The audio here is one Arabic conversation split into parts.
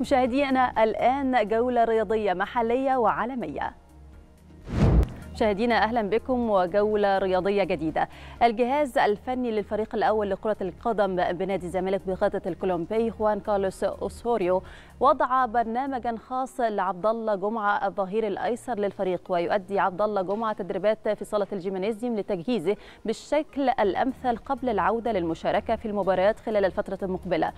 مشاهدينا الآن جولة رياضية محلية وعالمية مشاهدينا أهلا بكم وجولة رياضية جديدة. الجهاز الفني للفريق الأول لكرة القدم بنادي الزمالك بقياده الكولومبي خوان كارلوس أوسوريو وضع برنامجا خاص لعبد الله جمعة الظهير الأيسر للفريق ويؤدي عبد الله جمعة تدريبات في صالة الجيمنازيوم لتجهيزه بالشكل الأمثل قبل العودة للمشاركة في المباريات خلال الفترة المقبلة.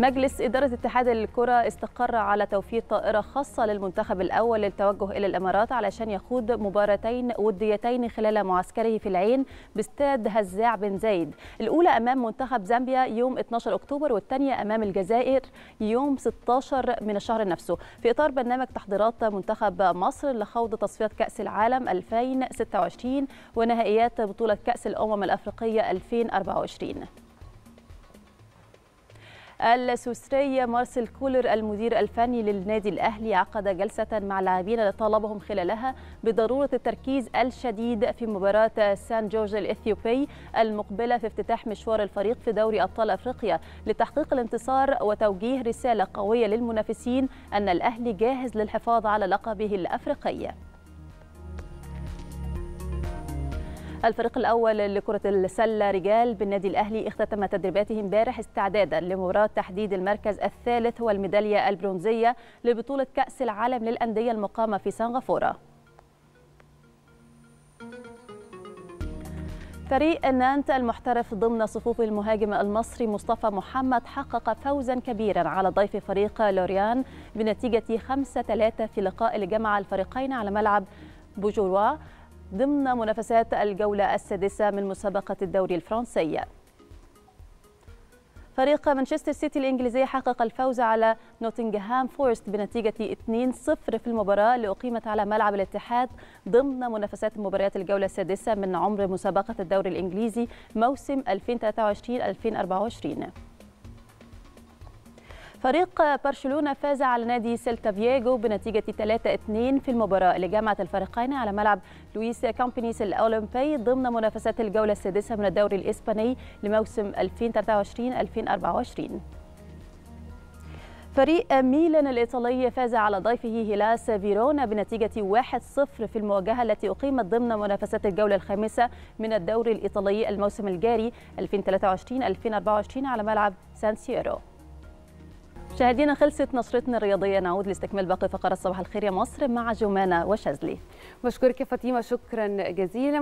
مجلس إدارة اتحاد الكرة استقر على توفير طائرة خاصة للمنتخب الأول للتوجه إلى الإمارات علشان يخوض مباراتين وديتين خلال معسكره في العين باستاد هزاع بن زايد. الأولى أمام منتخب زامبيا يوم 12 أكتوبر والثانية أمام الجزائر يوم 16 من الشهر نفسه. في إطار برنامج تحضيرات منتخب مصر لخوض تصفيات كأس العالم 2026 ونهائيات بطولة كأس الأمم الأفريقية 2024 السويسري مارسيل كولر المدير الفني للنادي الأهلي عقد جلسة مع اللاعبين طالبهم خلالها بضرورة التركيز الشديد في مباراة سان جورج الإثيوبي المقبلة في افتتاح مشوار الفريق في دوري أبطال أفريقيا لتحقيق الانتصار وتوجيه رسالة قوية للمنافسين أن الأهلي جاهز للحفاظ على لقبه الأفريقي. الفريق الأول لكرة السلة رجال بالنادي الأهلي اختتم تدريباته امبارح استعدادا لمباراة تحديد المركز الثالث والميدالية البرونزية لبطولة كأس العالم للأندية المقامة في سنغافورة. فريق نانت المحترف ضمن صفوف المهاجم المصري مصطفى محمد حقق فوزا كبيرا على ضيف فريق لوريان بنتيجة 5-3 في لقاء اللي جمع الفريقين على ملعب بوجوروا ضمن منافسات الجولة السادسة من مسابقة الدوري الفرنسي. فريق مانشستر سيتي الإنجليزي حقق الفوز على نوتنغهام فورست بنتيجة 2-0 في المباراة اللي أقيمت على ملعب الاتحاد ضمن منافسات مباريات الجولة السادسة من عمر مسابقة الدوري الإنجليزي موسم 2023-2024 فريق برشلونة فاز على نادي سيلتا فيغو بنتيجة 3-2 في المباراة اللي جمعت الفريقين على ملعب لويس كومبانيس الأولمبي ضمن منافسات الجولة السادسة من الدوري الإسباني لموسم 2023-2024 فريق ميلان الإيطالي فاز على ضيفه هيلاس فيرونا بنتيجة 1-0 في المواجهة التي أقيمت ضمن منافسات الجولة الخامسة من الدوري الإيطالي الموسم الجاري 2023-2024 على ملعب سان سيرو. مشاهدينا خلصت نشرتنا الرياضية. نعود لاستكمال باقي فقرات صباح الخير يا مصر مع جمانة وشاذلي. بشكرك فاطمة شكرا جزيلا.